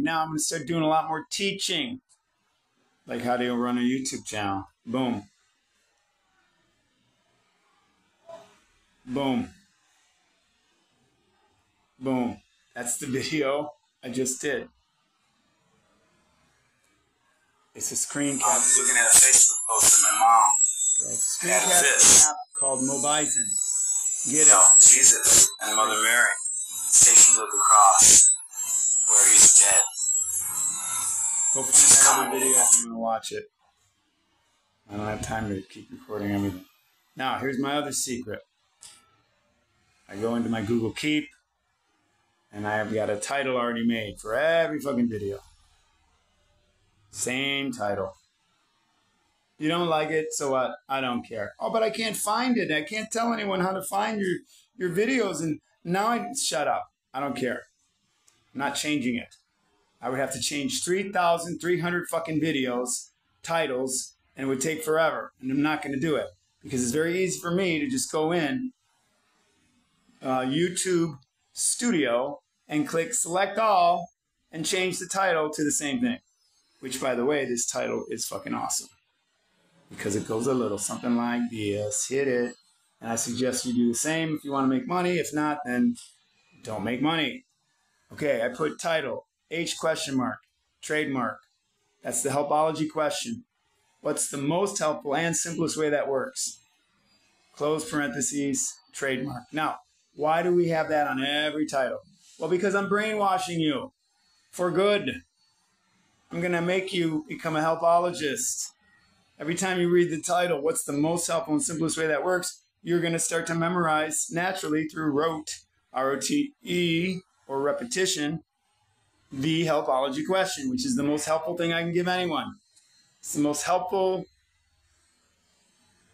now I'm going to start doing a lot more teaching, like how to run a YouTube channel. Boom. Boom. Boom. That's the video I just did. It's a screen cap. I was looking at a Facebook post of my mom. Okay, it's a screen Had cap app called Mobizen. Get You know, it. Jesus and Mother Mary stationed at the cross where he's dead. Go find that other video if you want to watch it. I don't have time to keep recording everything. Now, here's my other secret. I go into my Google Keep, and I have got a title already made for every fucking video. Same title. You don't like it, so what? I don't care. Oh, but I can't find it. I can't tell anyone how to find your your videos, and now I shut up. I don't care. I'm not changing it. I would have to change 3,300 fucking videos, titles, and it would take forever. And I'm not going to do it because it's very easy for me to just go in uh, YouTube Studio and click select all and change the title to the same thing. Which, by the way, this title is fucking awesome because it goes a little something like this. Hit it. And I suggest you do the same if you want to make money. If not, then don't make money. Okay, I put title H question mark trademark. That's the helpology question. What's the most helpful and simplest way that works? Close parentheses, trademark. Now, why do we have that on every title? Well, because I'm brainwashing you for good. I'm going to make you become a helpologist. Every time you read the title, what's the most helpful and simplest way that works? You're going to start to memorize naturally through rote, R O T E, or repetition, the helpology question, which is the most helpful thing I can give anyone. It's the most helpful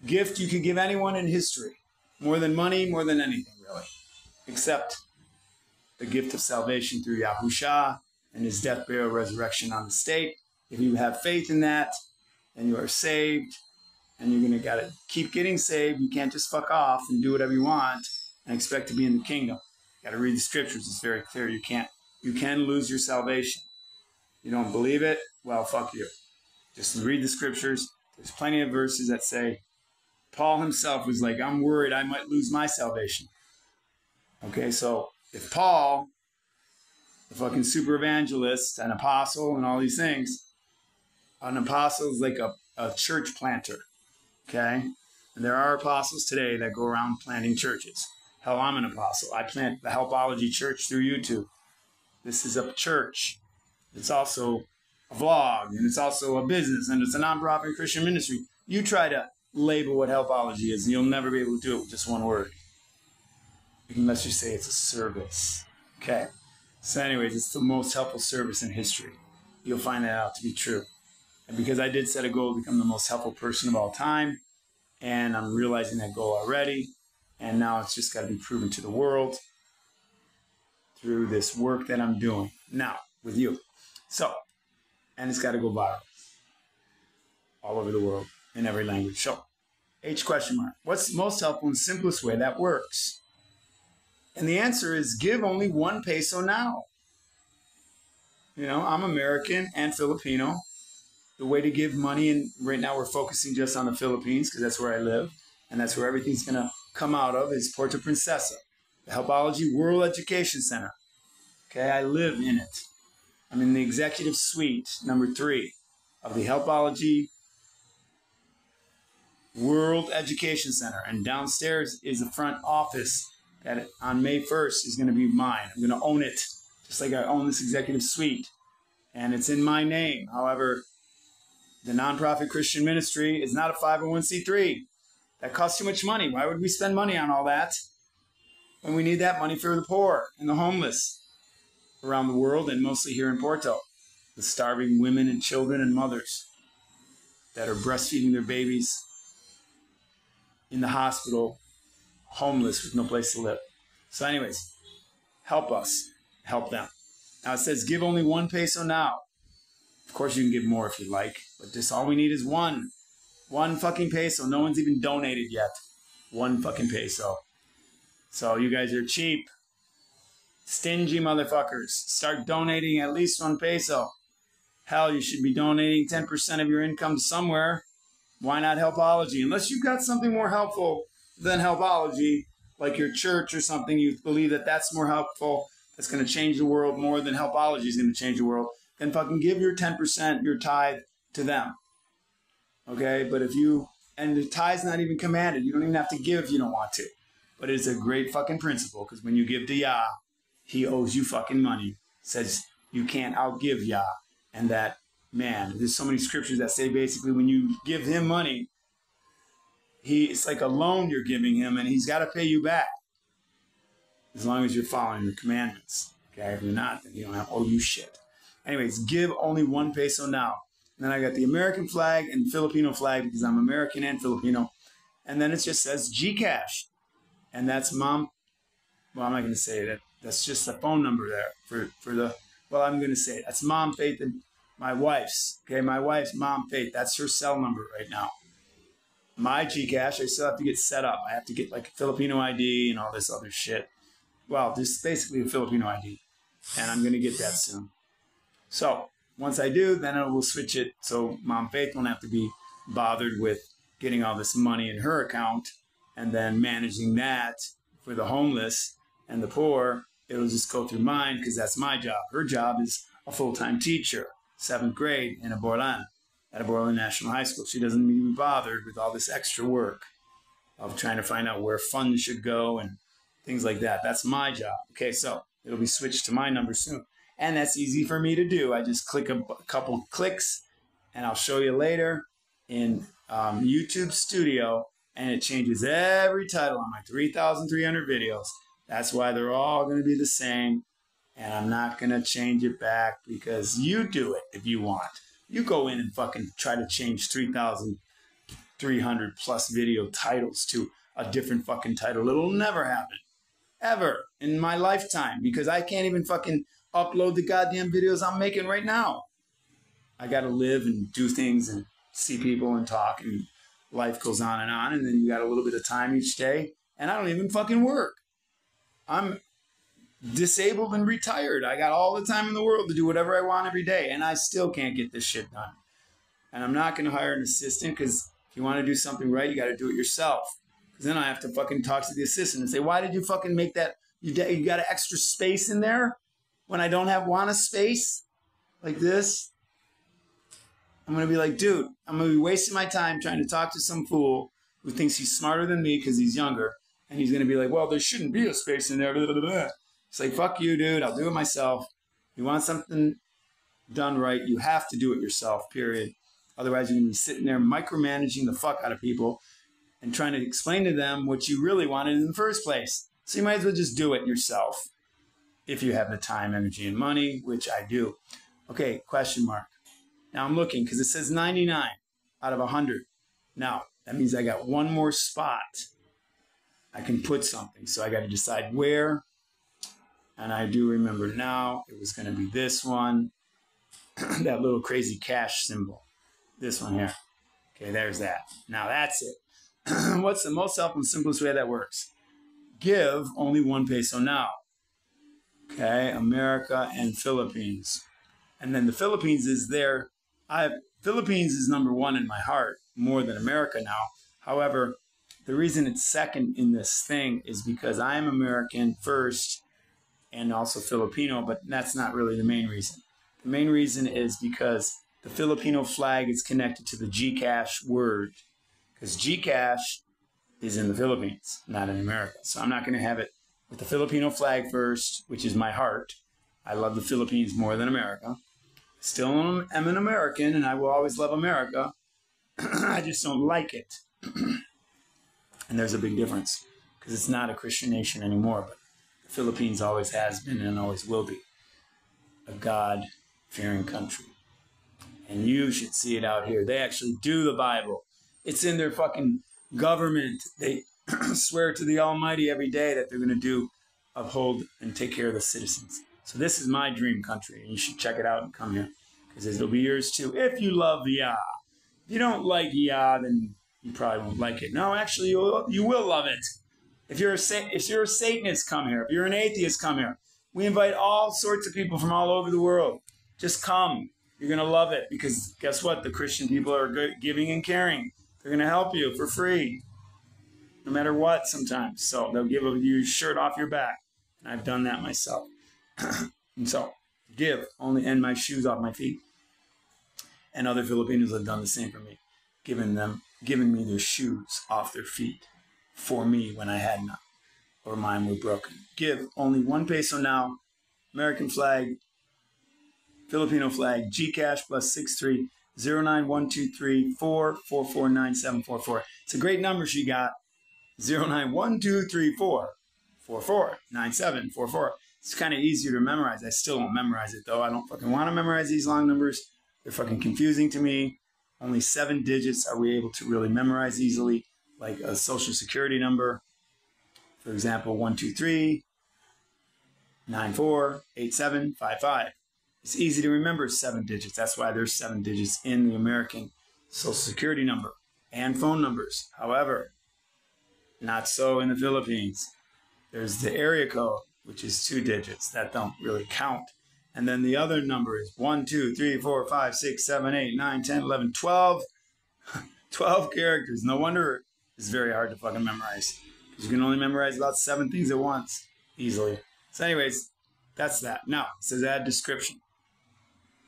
gift you could give anyone in history. More than money, more than anything, really. Except the gift of salvation through Yahusha and his death, burial, resurrection on the stake. If you have faith in that and you are saved and you're going to gotta keep getting saved, you can't just fuck off and do whatever you want and expect to be in the kingdom. You got to read the scriptures. It's very clear. You can't. You can lose your salvation. You don't believe it? Well, fuck you. Just read the scriptures. There's plenty of verses that say Paul himself was like, I'm worried I might lose my salvation. Okay, so if Paul, the fucking super evangelist, an apostle, and all these things, an apostle is like a, a church planter. Okay? And there are apostles today that go around planting churches. Hell, I'm an apostle. I plant the Helpology Church through YouTube. This is a church. It's also a vlog, and it's also a business, and it's a nonprofit Christian ministry. You try to label what Helpology is, and you'll never be able to do it with just one word. Unless you say it's a service. Okay. So, anyways, it's the most helpful service in history. You'll find that out to be true. And because I did set a goal to become the most helpful person of all time, and I'm realizing that goal already, and now it's just got to be proven to the world through this work that I'm doing now with you. So, and it's got to go viral all over the world in every language. So, H question mark. What's the most helpful and simplest way that works? And the answer is give only one peso now. You know, I'm American and Filipino. The way to give money, and right now we're focusing just on the Philippines because that's where I live, and that's where everything's going to come out of is Puerto Princesa, the Helpology World Education Center. Okay, I live in it. I'm in the executive suite, number three, of the Helpology World Education Center. And downstairs is the front office that on May 1st is going to be mine. I'm going to own it, just like I own this executive suite. And it's in my name. However, the nonprofit Christian ministry is not a 501c3. That costs too much money. Why would we spend money on all that when we need that money for the poor and the homeless around the world and mostly here in Porto? The starving women and children and mothers that are breastfeeding their babies in the hospital, homeless with no place to live. So, anyways, help us, help them. Now it says give only one peso now. Of course, you can give more if you like, but just all we need is one. One fucking peso. No one's even donated yet. One fucking peso. So you guys are cheap. Stingy motherfuckers. Start donating at least one peso. Hell, you should be donating 10% of your income somewhere. Why not Helpology? Unless you've got something more helpful than Helpology, like your church or something, you believe that that's more helpful, that's going to change the world more than Helpology is going to change the world, then fucking give your 10%, your tithe to them. Okay? But if you, and the tithe's not even commanded, you don't even have to give if you don't want to. But it's a great fucking principle because when you give to Yah, he owes you fucking money. Says you can't outgive Yah. And that, man, there's so many scriptures that say basically when you give him money, he it's like a loan you're giving him and he's got to pay you back as long as you're following the commandments. Okay, if you're not, then he don't have owe you shit. Anyways, give only one peso now. And then I got the American flag and Filipino flag because I'm American and Filipino. And then it just says Gcash and that's mom. Well, I'm not going to say that. That's just the phone number there for for the. Well, I'm going to say it. That's mom Faith and my wife's. Okay, my wife's mom Faith. That's her cell number right now. My Gcash, I still have to get set up. I have to get like a Filipino ID and all this other shit. Well, is basically a Filipino ID, and I'm going to get that soon. So once I do, then I will switch it so Mom Faith won't have to be bothered with getting all this money in her account and then managing that for the homeless and the poor, it'll just go through mine because that's my job. Her job is a full time teacher, seventh grade in Aborlan, at Aborlan National High School. She doesn't even be bothered with all this extra work of trying to find out where funds should go and things like that. That's my job. Okay, so it'll be switched to my number soon. And that's easy for me to do. I just click a, couple clicks and I'll show you later in um, YouTube Studio and it changes every title on my 3,300 videos. That's why they're all going to be the same. And I'm not going to change it back because you do it if you want. You go in and fucking try to change 3,300 plus video titles to a different fucking title. It'll never happen. Ever in my lifetime because I can't even fucking upload the goddamn videos I'm making right now. I got to live and do things and see people and talk and life goes on and on, and then you got a little bit of time each day, and I don't even fucking work. I'm disabled and retired. I got all the time in the world to do whatever I want every day, and I still can't get this shit done. And I'm not going to hire an assistant because if you want to do something right, you got to do it yourself. Because then I have to fucking talk to the assistant and say, why did you fucking make that? You, you got an extra space in there when I don't have wanna space like this. I'm to be like, dude, I'm to be wasting my time trying to talk to some fool who thinks he's smarter than me because he's younger. And he's to be like, well, there shouldn't be a space in there. Blah, blah, blah. It's like, fuck you, dude. I'll do it myself. You want something done right, you have to do it yourself, period. Otherwise, you're to be sitting there micromanaging the fuck out of people and trying to explain to them what you really wanted in the first place. So you might as well just do it yourself if you have the time, energy, and money, which I do. Okay, question mark. Now I'm looking because it says 99 out of 100. Now, that means I got one more spot I can put something. So I got to decide where. And I do remember now it was going to be this one, that little crazy cash symbol. This one here. Okay, there's that. Now that's it. What's the most helpful and simplest way that works? Give only one peso now. Okay, America and Philippines. And then the Philippines is there I Philippines is number one in my heart more than America now. However, the reason it's second in this thing is because I'm American first and also Filipino, but that's not really the main reason. The main reason is because the Filipino flag is connected to the Gcash word because Gcash is in the Philippines, not in America. So I'm not going to have it with the Filipino flag first, which is my heart. I love the Philippines more than America. Still am an American and I will always love America. I just don't like it. and there's a big difference because it's not a Christian nation anymore, but the Philippines always has been and always will be a God fearing country. And you should see it out here. They actually do the Bible. It's in their fucking government. They swear to the Almighty every day that they're going to do, uphold, and take care of the citizens. So this is my dream country, and you should check it out and come here because it'll be yours too if you love Yah. If you don't like Yah, then you probably won't like it. No, actually, you you will love it. If you're a if you're a Satanist, come here. If you're an atheist, come here. We invite all sorts of people from all over the world. Just come. You're going to love it because guess what? The Christian people are good, giving and caring. They're going to help you for free, no matter what sometimes. So they'll give you shirt off your back. And I've done that myself. and so give only and my shoes off my feet. And other Filipinos have done the same for me, giving them, giving me their shoes off their feet for me when I had none or mine were broken. Give only one peso now. American flag, Filipino flag, GCash plus six three zero nine one two three four four four nine seven four four. It's a great number she got. Zero nine one two three four four four nine seven four four. It's kind of easier to memorize. I still won't memorize it though. I don't fucking want to memorize these long numbers. They're fucking confusing to me. Only seven digits are we able to really memorize easily, like a social security number. For example, 123 94 8755. It's easy to remember seven digits. That's why there's seven digits in the American Social Security number and phone numbers. However, not so in the Philippines. There's the area code, which is two digits that don't really count. And then the other number is 1, 2, 3, 4, 5, 6, 7, 8, 9, 10, 11, 12. 12 characters. No wonder it's very hard to fucking memorize. Because you can only memorize about seven things at once easily. So, anyways, that's that. Now, it says add description.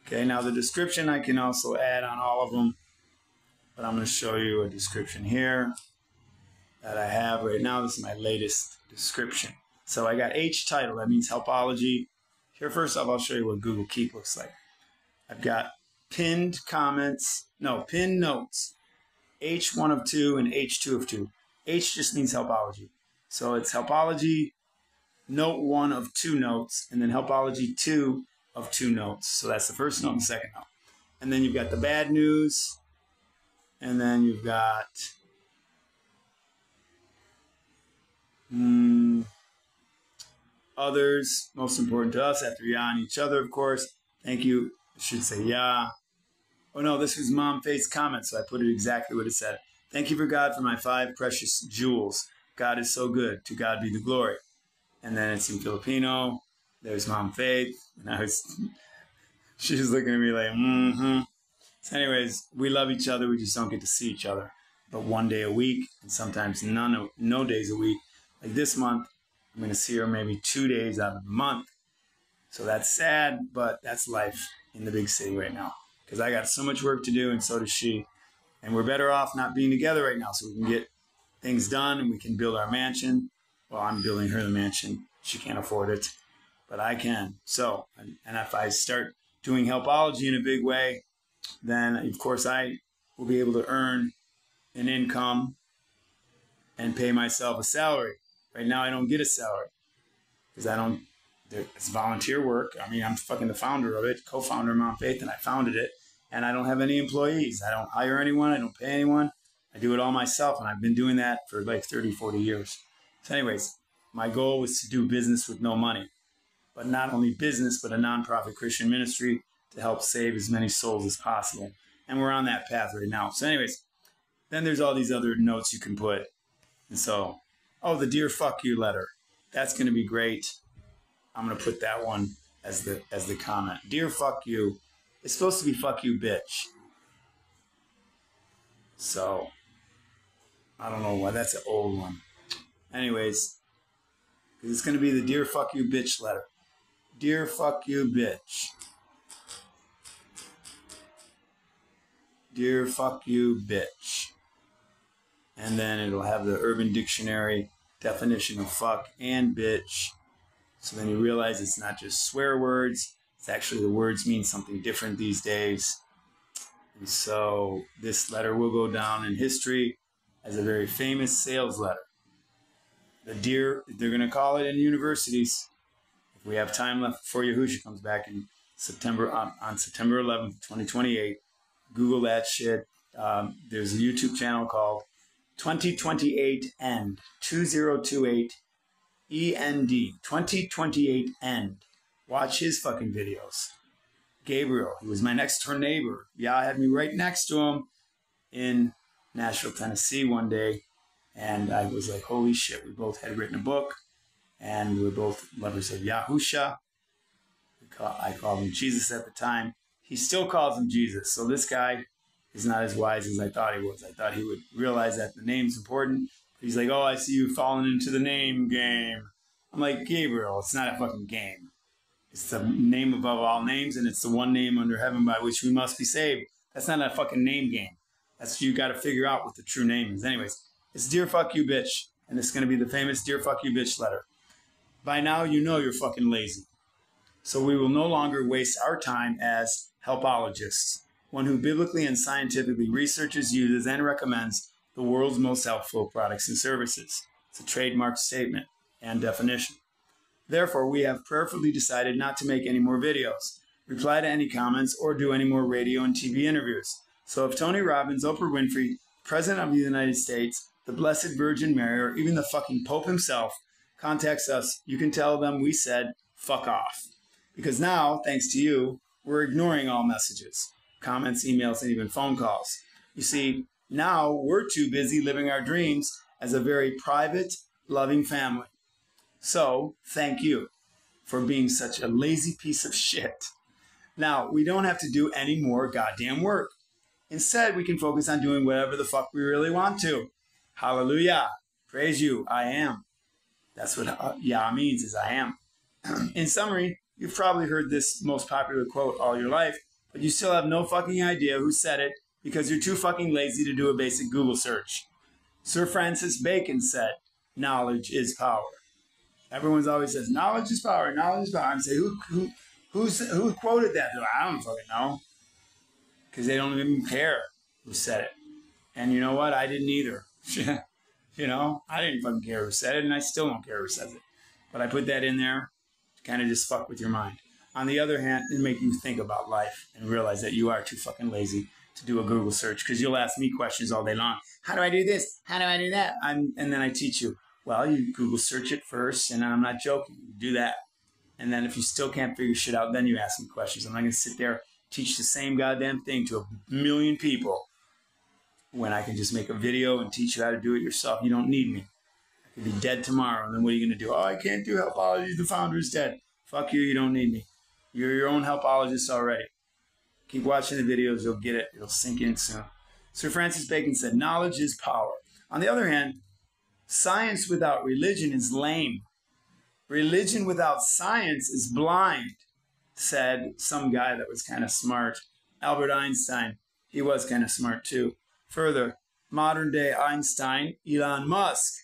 Okay, now the description I can also add on all of them, but I'm going to show you a description here that I have right now. This is my latest description. So I got H title, that means helpology. Here, first off, I'll show you what Google Keep looks like. I've got pinned comments, no, pinned notes, H1 of 2 and H2 of 2. H just means helpology. So it's helpology, note 1 of 2 notes, and then helpology 2 of two notes. So that's the first note and the second note. And then you've got the bad news. And then you've got mm, others, most important to us after yeah and each other, of course. Thank you. I should say yeah. Oh no, this was Mom Faith's comment, so I put it exactly what it said. Thank you for God for my five precious jewels. God is so good. To God be the glory. And then it's in Filipino. There's Mom Faith. And I was, she was looking at me like, mm-hmm. So anyways, we love each other. We just don't get to see each other. But one day a week, and sometimes none, no days a week. Like this month, I'm going to see her maybe two days out of the month. So that's sad, but that's life in the big city right now. Because I got so much work to do, and so does she. And we're better off not being together right now so we can get things done and we can build our mansion. Well, I'm building her the mansion. She can't afford it but I can. So, and, and if I start doing helpology in a big way, then of course I will be able to earn an income and pay myself a salary. Right now, I don't get a salary because I don't. It's volunteer work. I mean, I'm fucking the founder of it, co-founder of Mom Faith, and I founded it. And I don't have any employees. I don't hire anyone. I don't pay anyone. I do it all myself, and I've been doing that for like 30, 40 years. So, anyways, my goal was to do business with no money but not only business, but a nonprofit Christian ministry to help save as many souls as possible. And we're on that path right now. So, anyways, then there's all these other notes you can put. And so, oh, the dear fuck you letter. That's going to be great. I'm going to put that one as the as the comment. Dear fuck you. It's supposed to be fuck you bitch. So, I don't know why that's an old one. Anyways, it's going to be the dear fuck you bitch letter. Dear fuck you, bitch. Dear fuck you, bitch. And then it'll have the Urban Dictionary definition of fuck and bitch. So then you realize it's not just swear words, it's actually the words mean something different these days. And so this letter will go down in history as a very famous sales letter. The dear, they're going to call it in universities If we have time left before Yahusha comes back in September on, on September 11th, 2028. Google that shit. Um, there's a YouTube channel called 2028 End 2028 END 2028 End. Watch his fucking videos. Gabriel, he was my next door neighbor. Yeah, I had me right next to him in Nashville, Tennessee one day. And I was like, holy shit, we both had written a book and we're both lovers of Yahusha. I called him Jesus at the time. He still calls him Jesus. So this guy is not as wise as I thought he was. I thought he would realize that the name's important. He's like, oh, I see you falling into the name game. I'm like, Gabriel, it's not a fucking game. It's the name above all names, and it's the one name under heaven by which we must be saved. That's not a fucking name game. That's you got to figure out what the true name is. Anyways, it's Dear Fuck You Bitch, and it's going to be the famous Dear Fuck You Bitch letter. By now, you know you're fucking lazy. So we will no longer waste our time as helpologists, one who biblically and scientifically researches, uses, and recommends the world's most helpful products and services. It's a trademark statement and definition. Therefore, we have prayerfully decided not to make any more videos, reply to any comments, or do any more radio and TV interviews. So if Tony Robbins, Oprah Winfrey, President of the United States, the Blessed Virgin Mary, or even the fucking Pope himself contacts us, you can tell them we said, fuck off. Because now, thanks to you, we're ignoring all messages, comments, emails, and even phone calls. You see, now we're too busy living our dreams as a very private, loving family. So, thank you for being such a lazy piece of shit. Now, we don't have to do any more goddamn work. Instead, we can focus on doing whatever the fuck we really want to. Hallelujah. Praise you. I am. That's what uh, Yah means is I am. In summary, you've probably heard this most popular quote all your life, but you still have no fucking idea who said it because you're too fucking lazy to do a basic Google search. Sir Francis Bacon said, knowledge is power. Everyone's always says, knowledge is power, knowledge is power. I'm saying, who, who, who's, who quoted that? Like, I don't fucking know because they don't even care who said it. And you know what? I didn't either. you know, I didn't fucking care who said it, and I still don't care who says it. But I put that in there to kind of just fuck with your mind. On the other hand, it make you think about life and realize that you are too fucking lazy to do a Google search because you'll ask me questions all day long. How do I do this? How do I do that? I'm, and then I teach you. Well, you Google search it first, and I'm not joking. You do that. And then if you still can't figure shit out, then you ask me questions. I'm not going to sit there teach the same goddamn thing to a million people when I can just make a video and teach you how to do it yourself. You don't need me. I could be dead tomorrow, and then what are you going to do? Oh, I can't do helpology. The founder is dead. Fuck you. You don't need me. You're your own helpologist already. Keep watching the videos. You'll get it. It'll sink in soon. Sir Francis Bacon said, knowledge is power. On the other hand, science without religion is lame. Religion without science is blind said some guy that was kind of smart, Albert Einstein. He was kind of smart too. Further, modern day Einstein, Elon Musk,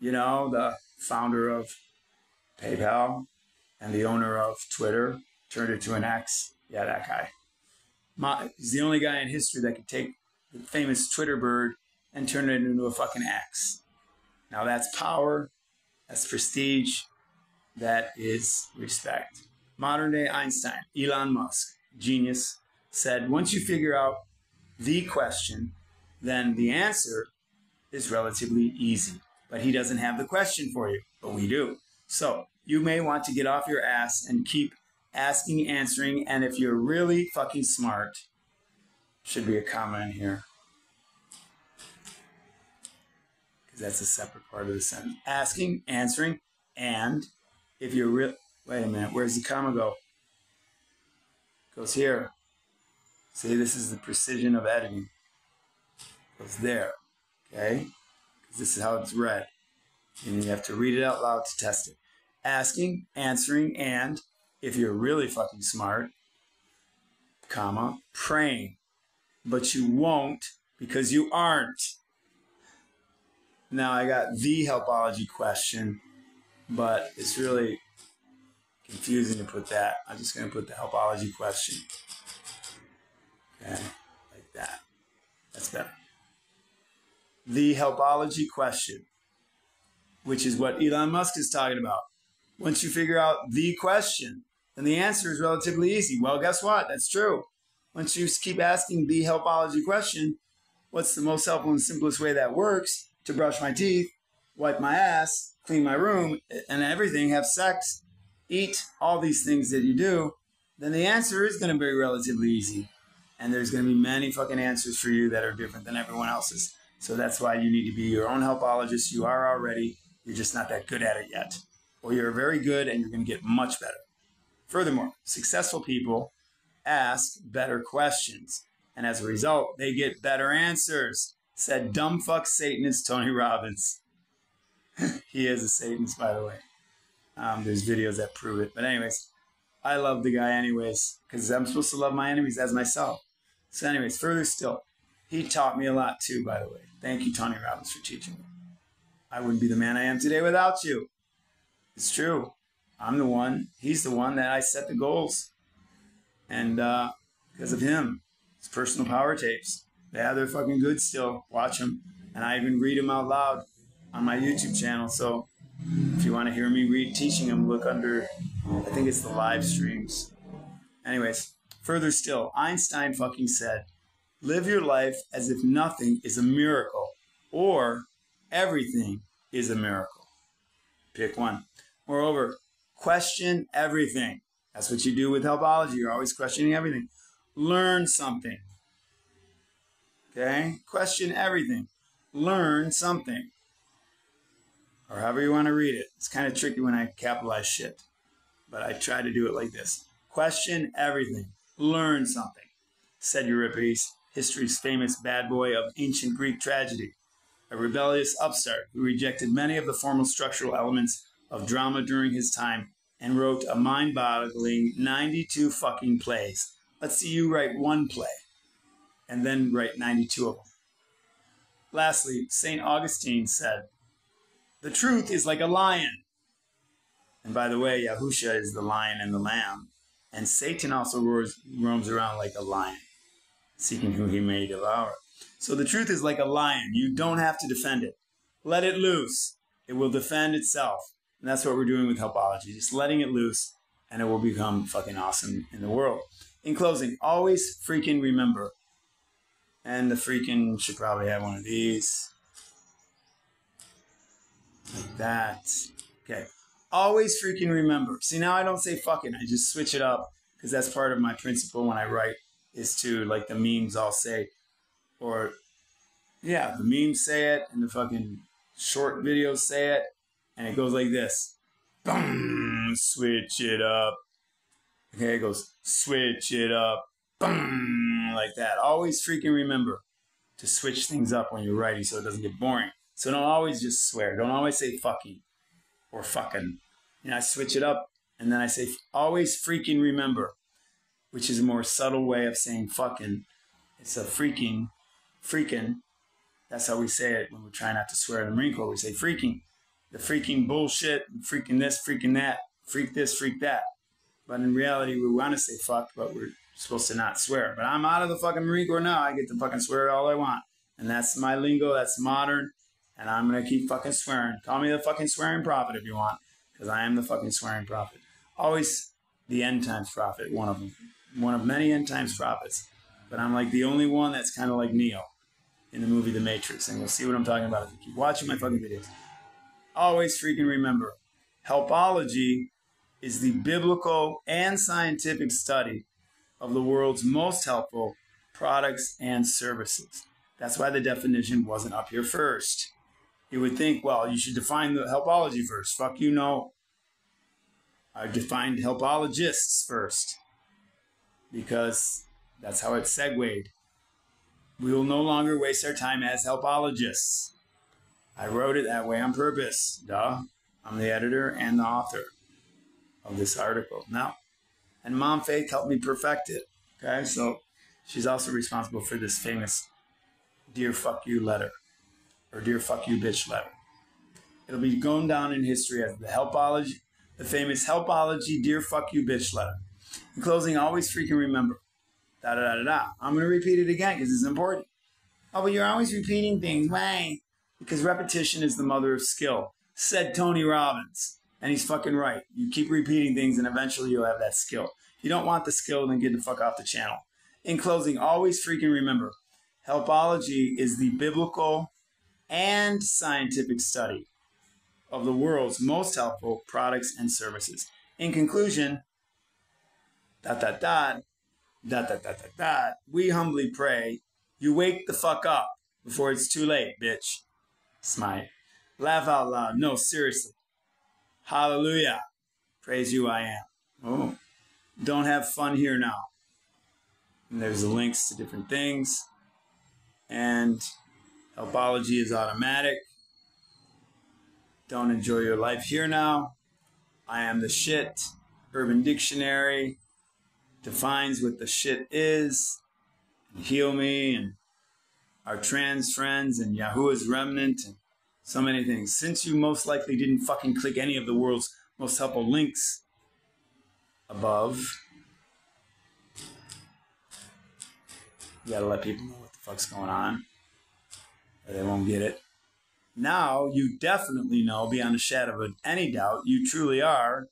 you know, the founder of PayPal and the owner of Twitter, turned it to an X. Yeah, that guy. He's the only guy in history that could take the famous Twitter bird and turn it into a fucking X. Now that's power, that's prestige, that is respect modern day Einstein, Elon Musk, genius, said once you figure out the question, then the answer is relatively easy. But he doesn't have the question for you, but we do. So you may want to get off your ass and keep asking, answering, and if you're really fucking smart, should be a comma in here. Because that's a separate part of the sentence. Asking, answering, and if you're real Wait a minute, where's the comma go? Goes here. See, this is the precision of editing. Goes there, okay? Because this is how it's read. And you have to read it out loud to test it. Asking, answering, and if you're really fucking smart, comma, praying. But you won't because you aren't. Now I got the helpology question, but it's really confusing to put that. I'm just going to put the helpology question. Okay, like that. That's better. The helpology question, which is what Elon Musk is talking about. Once you figure out the question, then the answer is relatively easy. Well, guess what? That's true. Once you keep asking the helpology question, what's the most helpful and simplest way that works to brush my teeth, wipe my ass, clean my room, and everything, have sex, eat all these things that you do, then the answer is going to be relatively easy. And there's going to be many fucking answers for you that are different than everyone else's. So that's why you need to be your own helpologist. You are already, you're just not that good at it yet. or you're very good and you're going to get much better. Furthermore, successful people ask better questions, and as a result, they get better answers, said dumb fuck Satanist Tony Robbins. he is a Satanist, by the way. Um, there's videos that prove it. But, anyways, I love the guy, anyways, because I'm supposed to love my enemies as myself. So, anyways, further still, he taught me a lot too, by the way. Thank you, Tony Robbins, for teaching me. I wouldn't be the man I am today without you. It's true. I'm the one, he's the one that I set the goals. And uh, because of him, his personal power tapes. Yeah, they're fucking good still. Watch them. And I even read them out loud on my YouTube channel. So if you want to hear me read teaching them, look under, I think it's the live streams. Anyways, further still, Einstein fucking said, live your life as if nothing is a miracle or everything is a miracle. Pick one. Moreover, question everything. That's what you do with helpology. You're always questioning everything. Learn something. Okay? Question everything. Learn something. Or however you want to read it. It's kind of tricky when I capitalize shit. But I try to do it like this. Question everything. Learn something. Said Euripides, history's famous bad boy of ancient Greek tragedy. A rebellious upstart who rejected many of the formal structural elements of drama during his time and wrote a mind boggling 92 fucking plays. Let's see you write one play and then write 92 of them. Lastly, St. Augustine said, The truth is like a lion. And by the way, Yahusha is the lion and the lamb. And Satan also roars, roams around like a lion, seeking who he may devour. So the truth is like a lion. You don't have to defend it. Let it loose. It will defend itself. And that's what we're doing with Helpology, just letting it loose, and it will become fucking awesome in the world. In closing, always freaking remember, and the freaking should probably have one of these. Like that. Okay. Always freaking remember. See, now I don't say fucking, I just switch it up because that's part of my principle when I write is to, like the memes I'll say, or yeah, the memes say it and the fucking short videos say it, and it goes like this. Boom, switch it up. Okay, it goes switch it up. Boom, like that. Always freaking remember to switch things up when you're writing so it doesn't get boring. So don't always just swear. Don't always say fucking or fucking. You know, I switch it up and then I say always freaking remember, which is a more subtle way of saying fucking. It's a freaking, freaking. That's how we say it when we're trying not to swear in the Marine Corps. We say freaking the freaking bullshit, freaking this, freaking that, freak this, freak that. But in reality, we want to say fuck, but we're supposed to not swear. But I'm out of the fucking Marine Corps now. I get to fucking swear all I want. And that's my lingo. That's modern. And I'm going to keep fucking swearing. Call me the fucking swearing prophet if you want. Because I am the fucking swearing prophet. Always the end times prophet, one of them. One of many end times prophets. But I'm like the only one that's kind of like Neo in the movie The Matrix. And you'll see what I'm talking about if you keep watching my fucking videos always freaking remember helpology is the biblical and scientific study of the world's most helpful products and services. That's why the definition wasn't up here first. You would think, well, you should define the helpology first. Fuck you, no. I defined helpologists first because that's how it segued. We will no longer waste our time as helpologists. I wrote it that way on purpose. Duh. I'm the editor and the author of this article. Now, and Mom Faith helped me perfect it. Okay, so she's also responsible for this famous Dear Fuck You letter or Dear Fuck You Bitch letter. It'll be going down in history as the helpology, the famous helpology Dear Fuck You Bitch letter. In closing, always freaking remember. Da da da da da. I'm going to repeat it again because it's important. Oh, but you're always repeating things. Why? Because repetition is the mother of skill, said Tony Robbins. And he's fucking right. You keep repeating things and eventually you'll have that skill. If you don't want the skill, then get the fuck off the channel. In closing, always freaking remember helpology is the biblical and scientific study of the world's most helpful products and services. In conclusion, dot dot dot, dot dot dot dot dot, we humbly pray you wake the fuck up before it's too late, bitch. Smite. Laugh out loud. No, seriously. Hallelujah. Praise you, I am. Oh, don't have fun here now. And there's the links to different things. And helpology is automatic. Don't enjoy your life here now. I am the shit. Urban Dictionary defines what the shit is. Heal me and our trans friends and Yahuwah's remnant and so many things. Since you most likely didn't fucking click any of the world's most helpful links above, you gotta let people know what the fuck's going on, or they won't get it. Now you definitely know, beyond a shadow of any doubt, you truly are.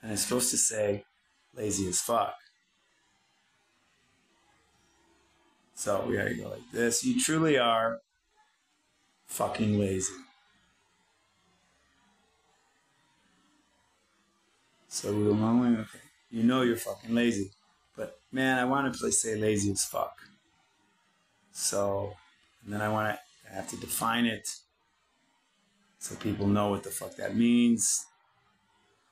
And it's supposed to say, lazy as fuck. So we gotta go like this. You truly are fucking lazy. So we will know, okay, you know you're fucking lazy. But man, I want to say lazy as fuck. So, and then I want to I have to define it so people know what the fuck that means.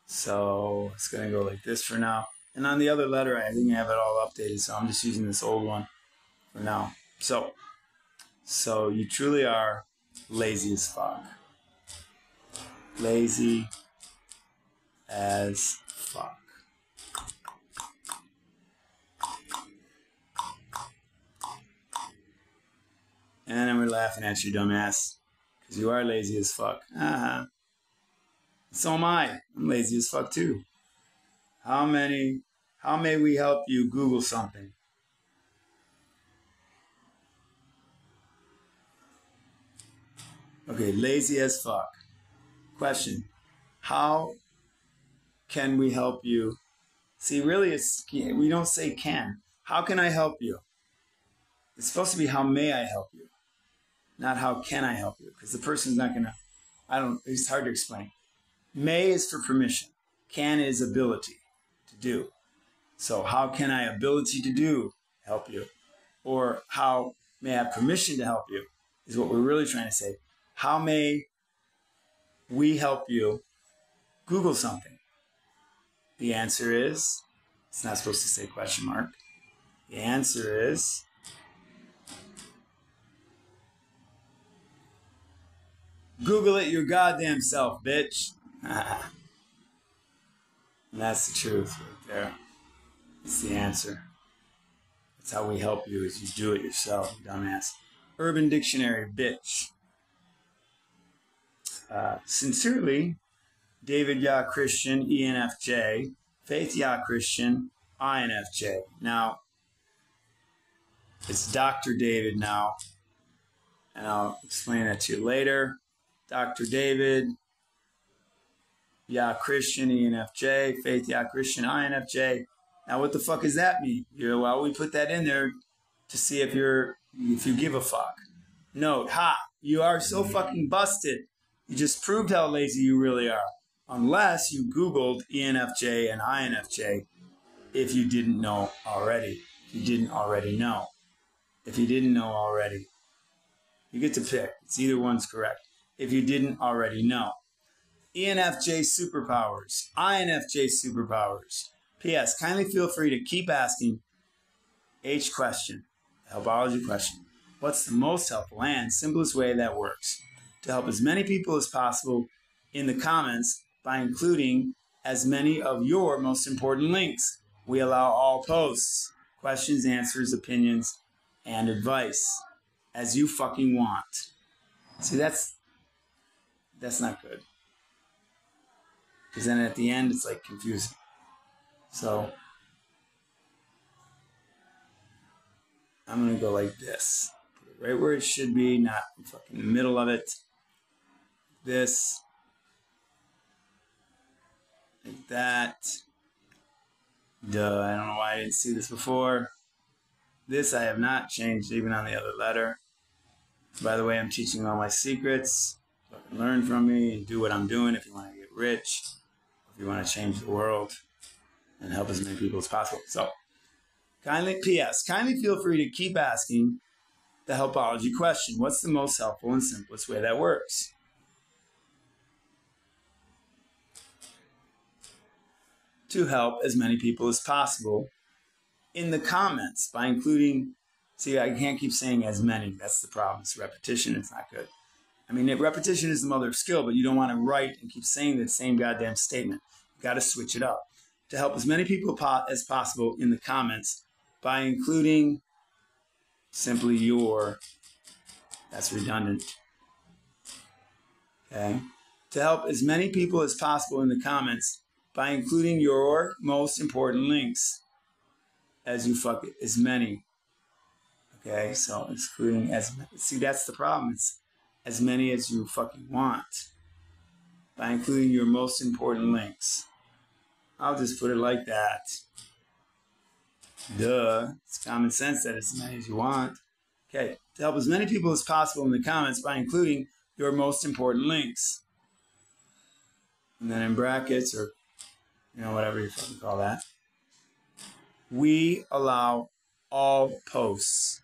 So it's gonna go like this for now. And on the other letter, I think I have it all updated, so I'm just using this old one now. So, so you truly are lazy as fuck. Lazy as fuck. And then we're laughing at you, dumbass. Because you are lazy as fuck. Uh-huh. So am I. I'm lazy as fuck too. How many, how may we help you Google something? Okay, lazy as fuck. Question How can we help you? See, really, it's, we don't say can. How can I help you? It's supposed to be how may I help you, not how can I help you, because the person's not gonna. I don't. It's hard to explain. May is for permission. Can is ability to do. So how can I ability to do help you, or how may I have permission to help you is what we're really trying to say. How may we help you Google something? The answer is, it's not supposed to say question mark. The answer is, Google it your goddamn self, bitch. and that's the truth right there. It's the answer. That's how we help you is you do it yourself, dumbass. Urban Dictionary, bitch. Uh, sincerely, David Yah Christian, ENFJ, Faith Yah Christian, INFJ. Now, it's Dr. David now, and I'll explain that to you later. Dr. David, Yah Christian, ENFJ, Faith Yah Christian, INFJ. Now, what the fuck does that mean? You're, well, we put that in there to see if you're if you give a fuck. Note, ha, you are so fucking busted. You just proved how lazy you really are. Unless you Googled ENFJ and INFJ if you didn't know already. If you didn't already know. If you didn't know already. You get to pick. It's either one's correct. If you didn't already know. ENFJ superpowers. INFJ superpowers. P.S. Kindly feel free to keep asking H question, the helpology question. What's the most helpful and simplest way that works? To help as many people as possible in the comments by including as many of your most important links. We allow all posts, questions, answers, opinions, and advice as you fucking want. See, that's that's not good. Because then at the end, it's like confusing. So I'm gonna go like this, right where it should be, not fucking in the middle of it this, like that. Duh, I don't know why I didn't see this before. This I have not changed even on the other letter. By the way, I'm teaching all my secrets. Learn from me and do what I'm doing if you want to get rich, if you want to change the world and help as many people as possible. So, kindly, P.S., kindly feel free to keep asking the helpology question. What's the most helpful and simplest way that works? To help as many people as possible in the comments by including. See, I can't keep saying as many. That's the problem. It's repetition. It's not good. I mean, repetition is the mother of skill, but you don't want to write and keep saying the same goddamn statement. You got to switch it up to help as many people as possible in the comments by including simply your. That's redundant. Okay. To help as many people as possible in the comments by including your most important links as you fuck it, as many. Okay, so excluding as see that's the problem. It's as many as you fucking want by including your most important links. I'll just put it like that. Duh. It's common sense that as many as you want. Okay, to help as many people as possible in the comments by including your most important links. And then in brackets or you know, whatever you fucking call that. We allow all posts.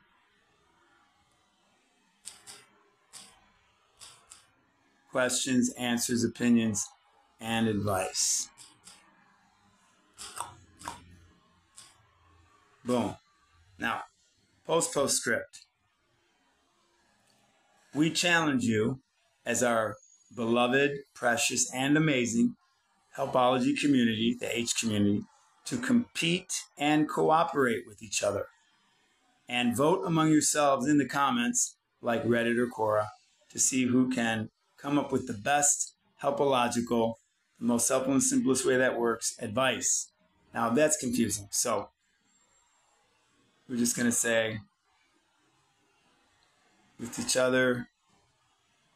Questions, answers, opinions, and advice. Boom. Now, post postscript. We challenge you as our beloved, precious, and amazing Helpology community, the H community, to compete and cooperate with each other. And vote among yourselves in the comments, like Reddit or Quora, to see who can come up with the best helpological, the most helpful and simplest way that works advice. Now that's confusing. So we're just going to say with each other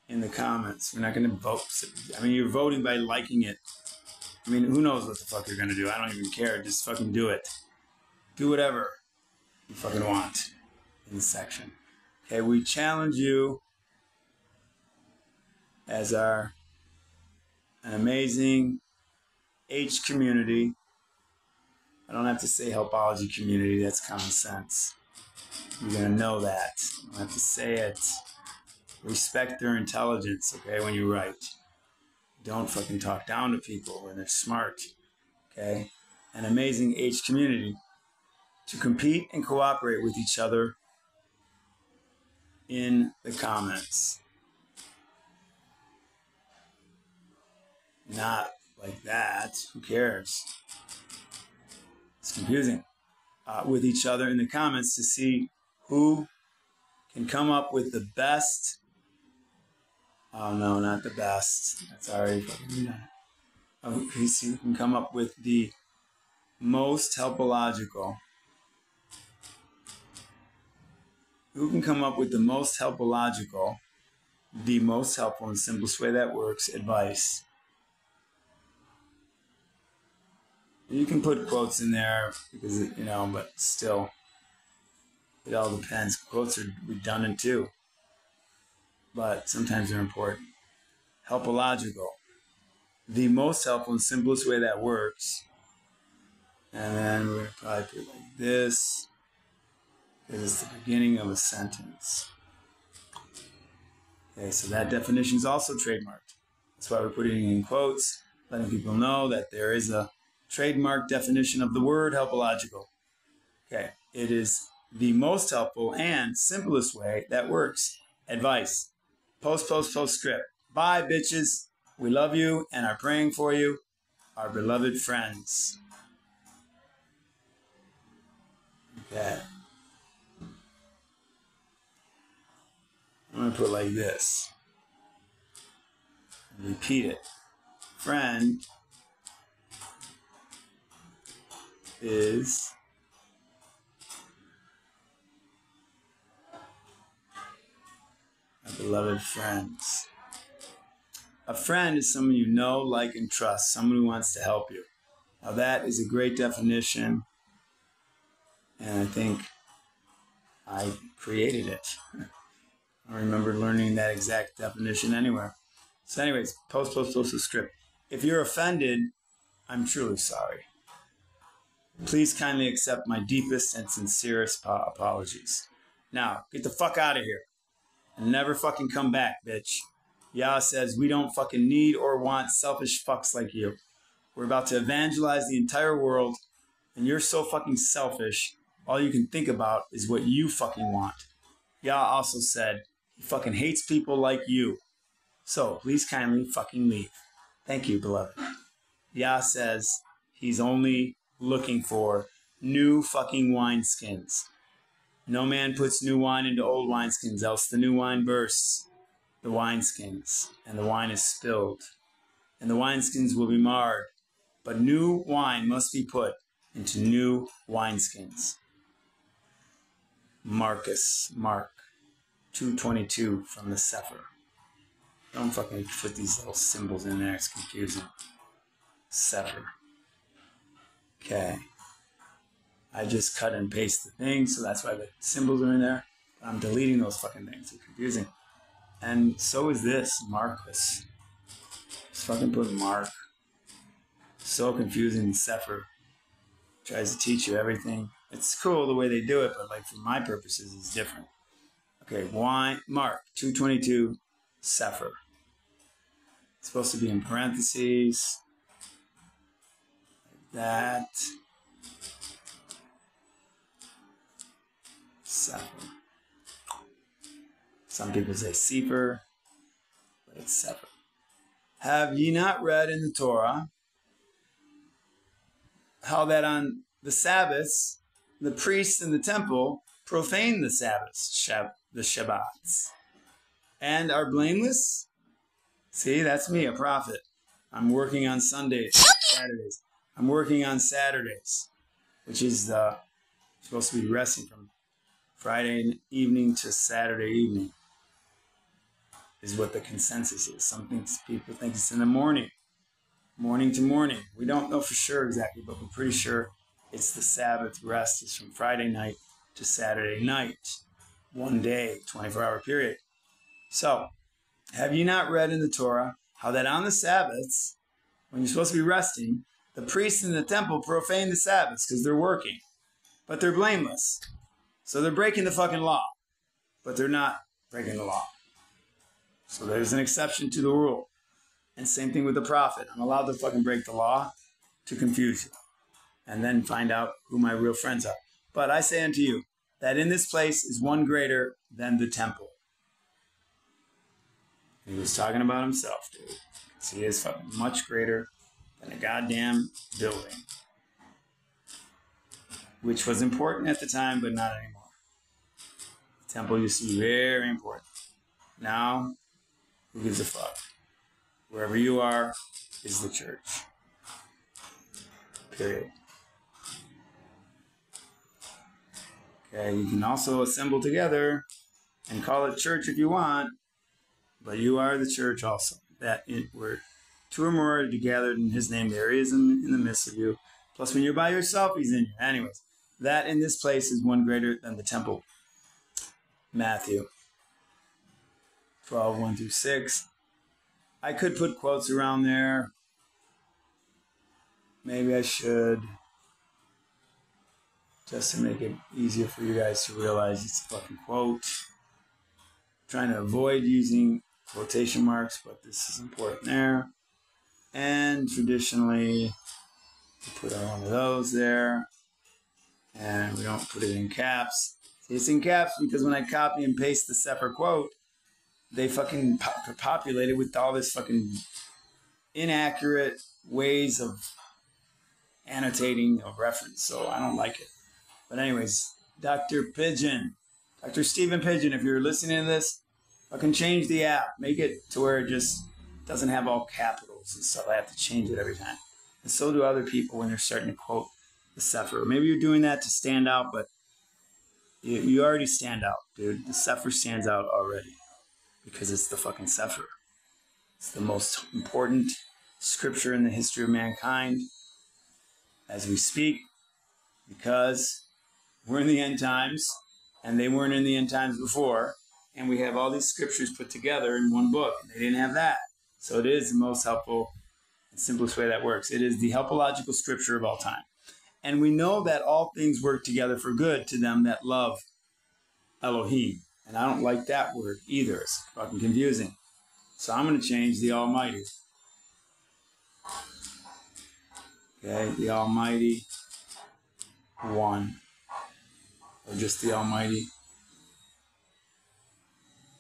in the comments. We're not going to vote. I mean, you're voting by liking it I mean, who knows what the fuck you're gonna do? I don't even care. Just fucking do it. Do whatever you fucking want in this section. Okay, we challenge you as our an amazing H community. I don't have to say helpology community, that's common sense. You're gonna know that. I don't have to say it. Respect their intelligence, okay, when you write. Don't fucking talk down to people when they're smart. Okay? An amazing H community to compete and cooperate with each other in the comments. Not like that. Who cares? It's confusing. Uh, with each other in the comments to see who can come up with the best Oh no, not the best. That's already fucking done. Oh, he's, he can come up with the most helpological. Who can come up with the most helpological, the most helpful and simplest way that works advice? You can put quotes in there because, you know, but still, it all depends. Quotes are redundant too but sometimes they're important. Helpological. The most helpful and simplest way that works. And then we're going to probably put it like this. Because it's the beginning of a sentence. Okay, so that definition is also trademarked. That's why we're putting it in quotes, letting people know that there is a trademark definition of the word helpological. Okay, it is the most helpful and simplest way that works. Advice. Post, post, postscript. Bye, bitches. We love you and are praying for you, our beloved friends. Okay. I'm going to put like this. Repeat it. Friend is beloved friends. A friend is someone you know, like, and trust, someone who wants to help you. Now, that is a great definition, and I think I created it. I remember learning that exact definition anywhere. So, anyways, post, post, post the script. If you're offended, I'm truly sorry. Please kindly accept my deepest and sincerest apologies. Now, get the fuck out of here never fucking come back, bitch. Yah says we don't fucking need or want selfish fucks like you. We're about to evangelize the entire world, and you're so fucking selfish. All you can think about is what you fucking want. Yah also said he fucking hates people like you. So please kindly fucking leave. Thank you, beloved. Yah says he's only looking for new fucking wineskins. No man puts new wine into old wineskins, else the new wine bursts the wineskins, and the wine is spilled, and the wineskins will be marred. But new wine must be put into new wineskins. Marcus, Mark 222 from the Cepher. Don't fucking put these little symbols in there, it's confusing. Cepher. Okay. I just cut and paste the thing, so that's why the symbols are in there. I'm deleting those fucking things. It's confusing. And so is this, Marcus. Just fucking put Mark. So confusing, Cepher. Tries to teach you everything. It's cool the way they do it, but like for my purposes, it's different. Okay, why Mark 222 Cepher. It's supposed to be in parentheses. Like that. Cepher. Some people say Cepher, but it's Cepher. Have ye not read in the Torah how that on the Sabbaths the priests in the temple profane the Sabbaths, the Shabbats, and are blameless? See, that's me, a prophet. I'm working on Sundays, Saturdays. I'm working on Saturdays, which is uh, supposed to be resting from Friday evening to Saturday evening, is what the consensus is. Some people think it's in the morning, morning to morning. We don't know for sure exactly, but we're pretty sure it's the Sabbath rest is from Friday night to Saturday night, one day, 24 hour period. So, have you not read in the Torah how that on the Sabbaths, when you're supposed to be resting, the priests in the temple profane the Sabbaths because they're working, but they're blameless. So they're breaking the fucking law, but they're not breaking the law. So there's an exception to the rule. And same thing with the prophet. I'm allowed to fucking break the law to confuse you and then find out who my real friends are. But I say unto you that in this place is one greater than the temple. He was talking about himself, dude. He is much greater than a goddamn building. Which was important at the time, but not anymore. Temple to be very important. Now, who gives a fuck? Wherever you are is the church. Period. Okay, you can also assemble together and call it church if you want, but you are the church also. That it, where two or more are gathered in His name, there He is in, in the midst of you. Plus, when you're by yourself, He's in you. Anyways, that in this place is one greater than the temple. Matthew 12, 1 through 6. I could put quotes around there. Maybe I should just to make it easier for you guys to realize it's a fucking quote. I'm trying to avoid using quotation marks, but this is important there. And traditionally, we put on one of those there, and we don't put it in caps. It's in caps because when I copy and paste the separate quote, they fucking pop- populate it with all this fucking inaccurate ways of annotating a reference. So I don't like it. But anyways, Dr. Pidgeon, Dr. Stephen Pidgeon, if you're listening to this, I can change the app, make it to where it just doesn't have all capitals and stuff. I have to change it every time. And so do other people when they're starting to quote the Cepher. Maybe you're doing that to stand out, but you, you already stand out, dude. The Cepher stands out already because it's the fucking Cepher. It's the most important scripture in the history of mankind as we speak because we're in the end times and they weren't in the end times before. And we have all these scriptures put together in one book. And they didn't have that. So it is the most helpful and simplest way that works. It is the helpological scripture of all time. And we know that all things work together for good to them that love Elohim. And I don't like that word either. It's fucking confusing. So I'm going to change the Almighty. Okay, the Almighty, one, or just the Almighty,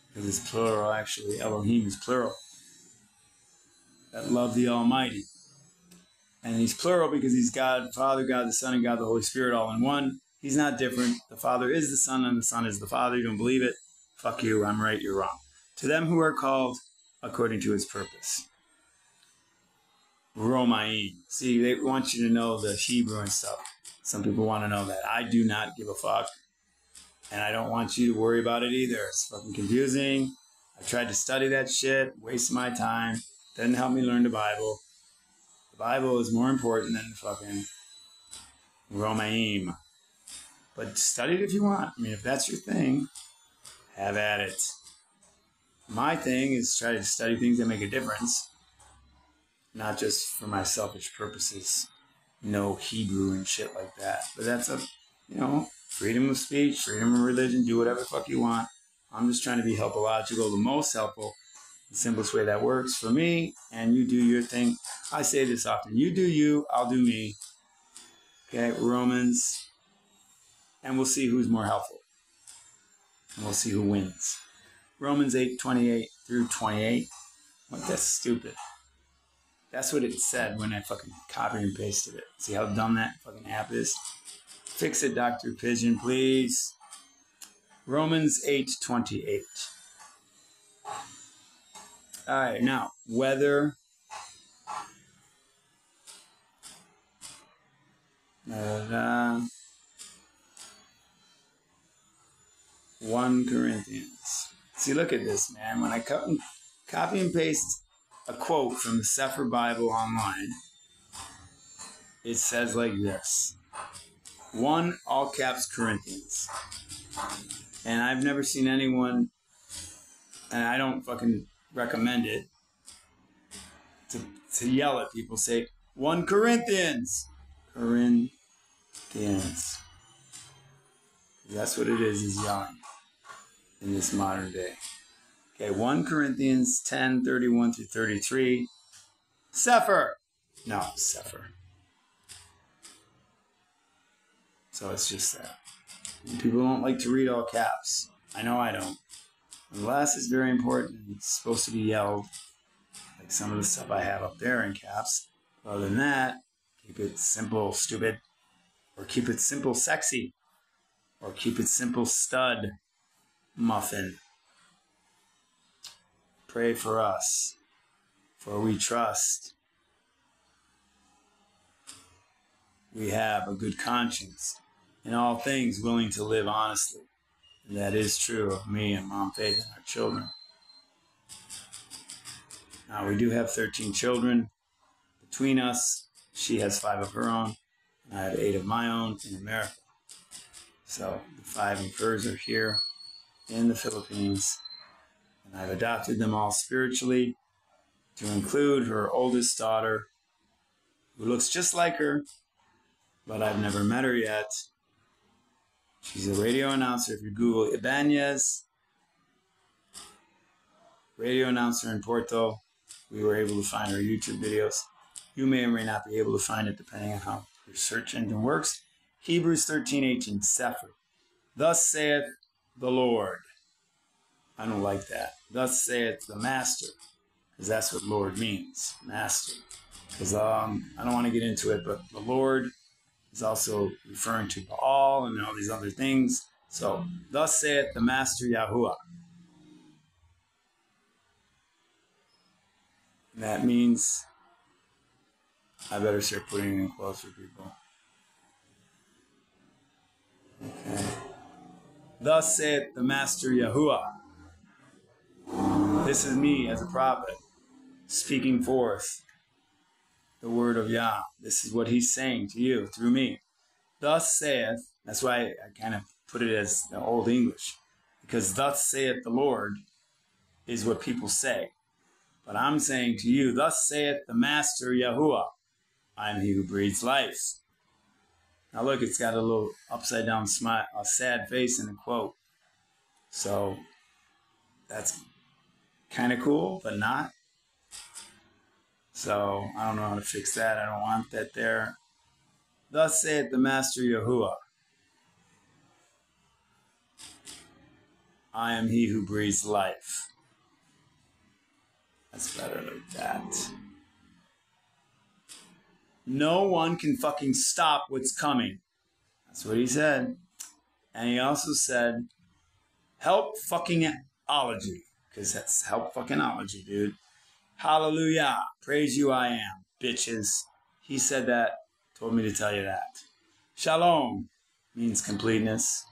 because it's plural actually. Elohim is plural. That love the Almighty. And he's plural because he's God, Father, God, the Son, and God, the Holy Spirit, all in one. He's not different. The Father is the Son, and the Son is the Father. You don't believe it? Fuck you. I'm right. You're wrong. To them who are called according to his purpose. Romaim. See, they want you to know the Hebrew and stuff. Some people want to know that. I do not give a fuck. And I don't want you to worry about it either. It's fucking confusing. I tried to study that shit, waste my time. Didn't help me learn the Bible. The Bible is more important than fucking Romaim. But study it if you want. I mean, if that's your thing, have at it. My thing is try to study things that make a difference, not just for my selfish purposes. No Hebrew and shit like that. But that's a, you know, freedom of speech, freedom of religion, do whatever fuck you want. I'm just trying to be helpological, the most helpful, the simplest way that works for me, and you do your thing. I say this often you do you, I'll do me. Okay, Romans, and we'll see who's more helpful. And we'll see who wins. Romans 8 28 through 28. What, that's stupid. That's what it said when I fucking copied and pasted it. See how dumb that fucking app is? Fix it, Dr. Pidgeon, please. Romans 8 28. All right, now, whether. Uh, 1 Corinthians. See, look at this, man. When I copy and paste a quote from the Cepher Bible online, it says like this 1 all caps Corinthians. And I've never seen anyone, and I don't fucking recommend it, to, to yell at people, say 1 Corinthians. Corinthians. That's what it is, is yelling in this modern day. Okay, 1 Corinthians 10 31 through 33. Cepher. No, Cepher. So it's just that. People don't like to read all caps. I know I don't. Unless it's very important, it's supposed to be yelled, like some of the stuff I have up there in caps. Other than that, keep it simple, stupid, or keep it simple, sexy, or keep it simple, stud muffin. Pray for us, for we trust we have a good conscience, in all things willing to live honestly. And that is true of me and Mom Faith and our children. Now, we do have 13 children between us. She has five of her own, and I have eight of my own in America. So the five in furs are here in the Philippines, and I've adopted them all spiritually to include her oldest daughter, who looks just like her, but I've never met her yet. She's a radio announcer. If you Google Ibanez, radio announcer in Porto, we were able to find her YouTube videos. You may or may not be able to find it depending on how your search engine works. Hebrews 13, 18, Cepher. Thus saith the Lord. I don't like that. Thus saith the Master, because that's what Lord means, Master. Because um, I don't want to get into it, but the Lord is also referring to Baal and all these other things. So, thus saith the Master Yahuwah. And that means I better start putting in for people. Okay. Thus saith the Master Yahuwah. This is me as a prophet speaking forth the word of Yah. This is what he's saying to you through me. Thus saith, that's why I kind of put it as the Old English, because thus saith the Lord is what people say. But I'm saying to you, thus saith the Master Yahuwah, I am he who breathes life. Now look, it's got a little upside down smile, a sad face in the quote. So that's kind of cool, but not. So I don't know how to fix that. I don't want that there. Thus saith the Master Yahuwah. I am he who breathes life. That's better like that. No one can fucking stop what's coming. That's what he said. And he also said, help fucking ology. Because that's help fucking ology, dude. Hallelujah. Praise you I am, bitches. He said that, told me to tell you that. Shalom means completeness.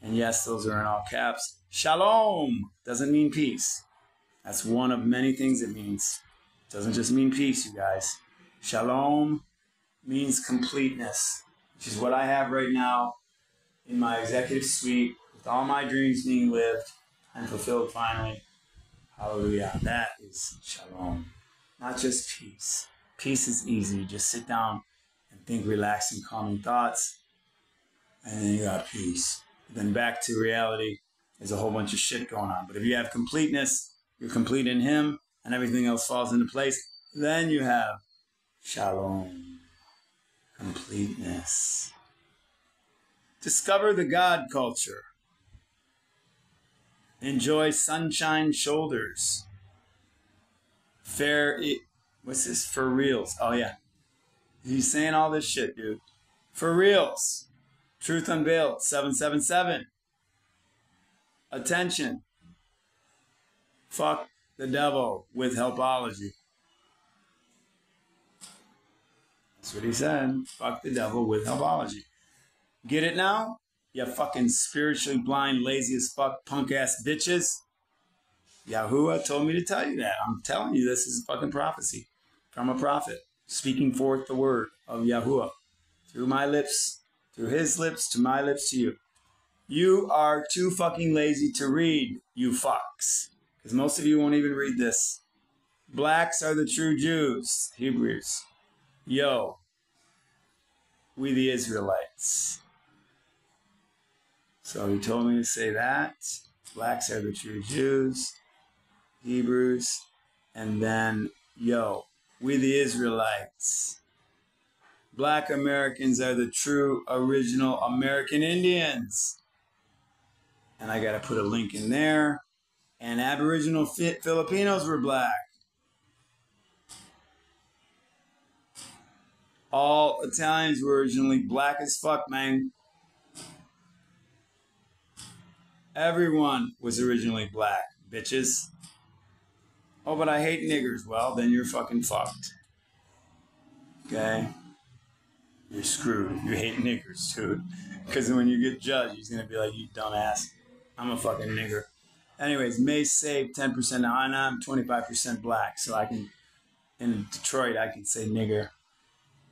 And yes, those are in all caps. Shalom doesn't mean peace. That's one of many things it means. It doesn't just mean peace, you guys. Shalom means completeness, which is what I have right now in my executive suite with all my dreams being lived and fulfilled finally. Hallelujah. That is shalom. Not just peace. Peace is easy. Just sit down and think relaxing, calming thoughts, and then you got peace. Then back to reality, there's a whole bunch of shit going on. But if you have completeness, you're complete in Him, and everything else falls into place, then you have shalom, completeness. Discover the God culture. Enjoy sunshine shoulders. Fair, what's this? For reals. Oh, yeah. He's saying all this shit, dude. For reals. Truth Unveiled, 777. Attention. Fuck the devil with helpology. That's what he said. Fuck the devil with helpology. Get it now? You fucking spiritually blind, lazy as fuck, punk ass bitches. Yahuwah told me to tell you that. I'm telling you, this is a fucking prophecy from a prophet speaking forth the word of Yahuwah through my lips, through his lips to my lips to you. You are too fucking lazy to read, you fucks. Because most of you won't even read this. Blacks are the true Jews, Hebrews. Yo, we the Israelites. So he told me to say that. Blacks are the true Jews, Hebrews, and then, yo, we the Israelites. Black Americans are the true original American Indians. And I got to put a link in there. And Aboriginal Filipinos were black. All Italians were originally black as fuck, man. Everyone was originally black, bitches. Oh, but I hate niggers. Well, then you're fucking fucked. Okay? You're screwed. You hate niggers, dude. Because when you get judged, he's going to be like, you dumbass. I'm a fucking nigger. Anyways, May save 10% now, I'm 25% black. So I can, in Detroit, I can say nigger,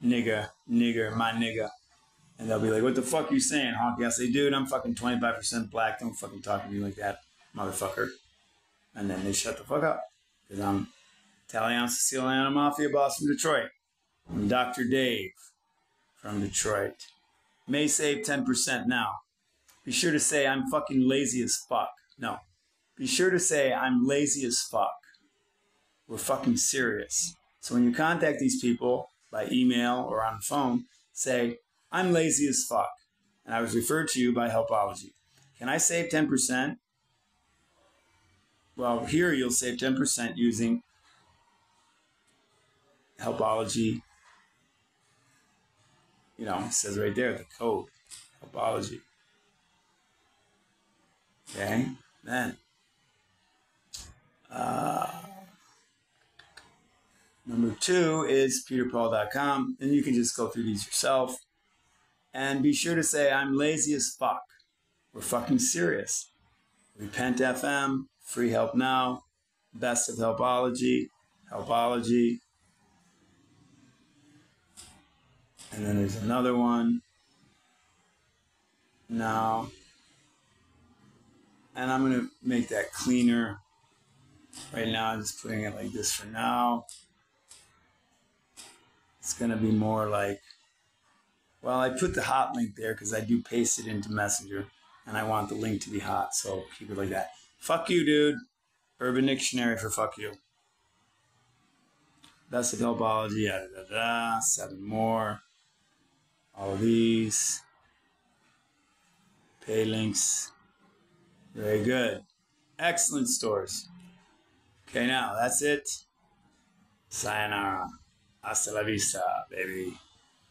nigger, nigger, my nigger. And they'll be like, what the fuck are you saying, honky? I say, dude, I'm fucking 25% black. Don't fucking talk to me like that, motherfucker. And then they shut the fuck up. Because I'm Italian Sicilian Mafia boss from Detroit. I'm Dr. Dave from Detroit. May save 10% now. Be sure to say I'm fucking lazy as fuck. No. Be sure to say I'm lazy as fuck. We're fucking serious. So when you contact these people by email or on the phone, say, I'm lazy as fuck. And I was referred to you by Helpology. Can I save 10%? Well, here you'll save 10% using Helpology. You know, it says right there the code, Helpology. Okay, then uh, number two is peterpaul.com, and you can just go through these yourself. And be sure to say, I'm lazy as fuck. We're fucking serious. Repent FM, Free Help Now, Best of Helpology, Helpology. And then there's another one. Now. And I'm going to make that cleaner. Right now, I'm just putting it like this for now. It's going to be more like well, I put the hot link there because I do paste it into Messenger and I want the link to be hot, so keep it like that. Fuck you, dude. Urban Dictionary for fuck you. Best of Helpology, da, da, da, seven more. All these. Pay links. Very good. Excellent stores. Okay, now that's it. Sayonara. Hasta la vista, baby.